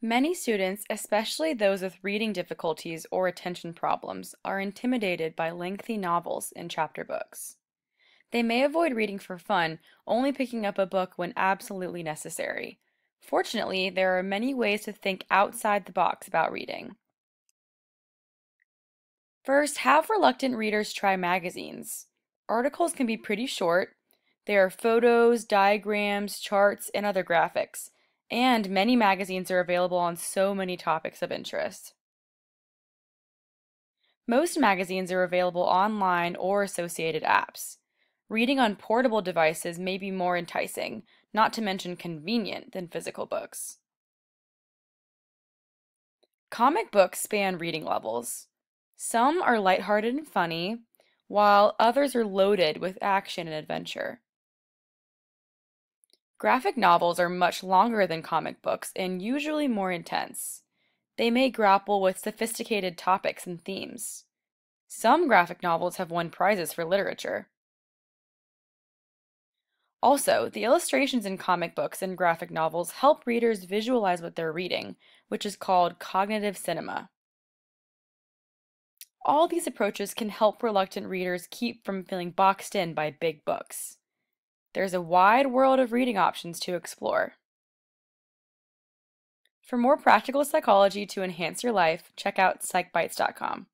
Many students, especially those with reading difficulties or attention problems, are intimidated by lengthy novels and chapter books. They may avoid reading for fun, only picking up a book when absolutely necessary. Fortunately, there are many ways to think outside the box about reading. First, have reluctant readers try magazines. Articles can be pretty short. There are photos, diagrams, charts, and other graphics and many magazines are available on so many topics of interest. Most magazines are available online or associated apps. Reading on portable devices may be more enticing, not to mention convenient, than physical books. Comic books span reading levels. Some are lighthearted and funny, while others are loaded with action and adventure. Graphic novels are much longer than comic books and usually more intense. They may grapple with sophisticated topics and themes. Some graphic novels have won prizes for literature. Also, the illustrations in comic books and graphic novels help readers visualize what they're reading, which is called cognitive cinema. All these approaches can help reluctant readers keep from feeling boxed in by big books. There's a wide world of reading options to explore. For more practical psychology to enhance your life, check out psychbytes.com.